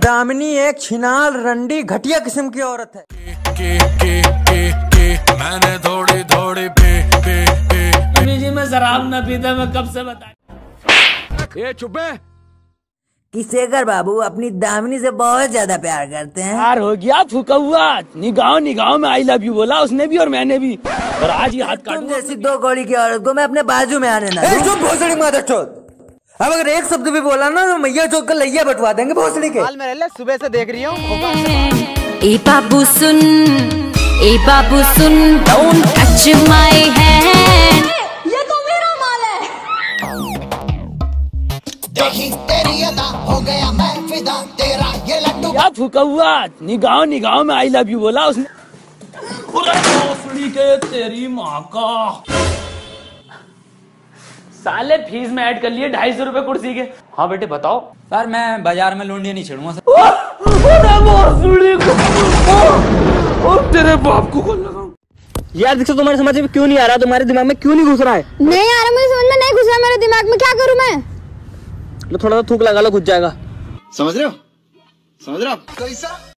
दामिनी एक छिनाल रंडी घटिया किस्म की औरत है। के के के के मैंने थोड़ी थोड़ी पे पे पे। जी मैं शराब न पीता मैं कब से बता ये चुप है कि शेखर बाबू? अपनी दामिनी से बहुत ज़्यादा प्यार करते हैं। यार हो गया फूका हुआ। निगाह निगाह में आई लव यू बोला उसने भी और मैंने भी। और आज ही हाथ काटूँगा। जैसी दो कौड़ी की औरत को मैं अपने बाजू में आने ना दूँ। चुप भोसड़ी माता चोद अब अगर एक शब्द भी बोला ना तो मैया चौक का लैया बटवा देंगे भोसड़ी के। सुबह से देख रही हूँ ए बाबू सुन ए बाबू सुन डोंट टच माय हैंड ये तो मेरा माल है। देखी तेरी अदा हो गया मैं फिदा तेरा ये लड्डू। क्या फूका हुआ? निगाह निगाह में आई लव यू बोला उसने। भोसड़ी के तेरी माँ का। साले फ़ीस में ऐड कर लिए ढाई सौ रूपए कुर्सी के। हाँ बेटे बताओ। सर मैं बाज़ार में लूंडी नहीं छेड़ूँगा सर। अरे भोसड़ी को और तेरे बाप को कौन लगाऊँ यार देखो तुम्हारे समझ में क्यों नहीं आ रहा? तुम्हारे दिमाग में क्यों नहीं घुस रहा है? नहीं आ रहा मुझे समझ में नहीं घुस रहा मेरे दिमाग में क्या करूँ मैं? लो थोड़ा सा थूक लगा लो घुस जाएगा। समझ रहे हो? समझ रहे हो कैसा?